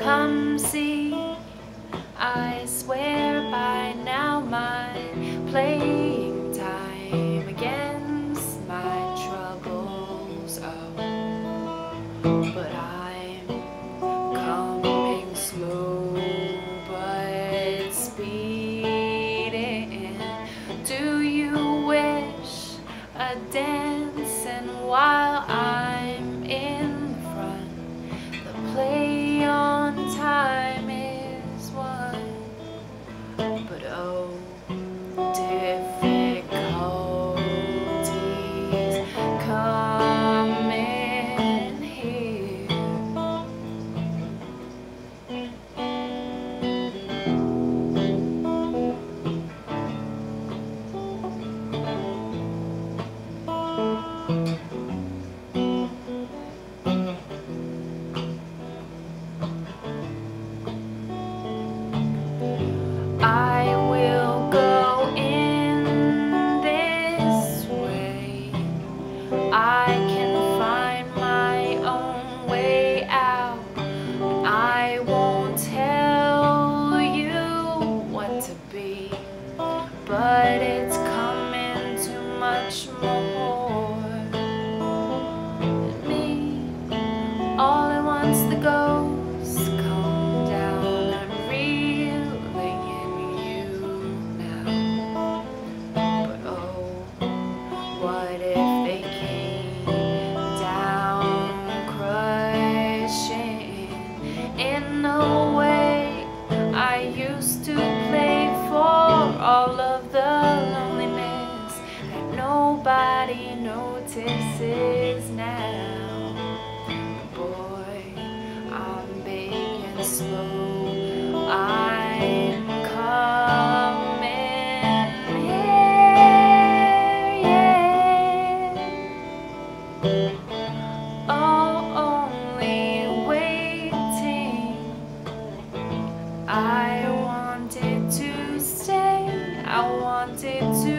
Come see, I swear by now my place. I will go in this way. I can find my own way out. I won't tell you what to be, but it's coming too much more. loneliness that nobody notices now. Boy, I'm big and slow. I'm coming here, yeah. I wanted to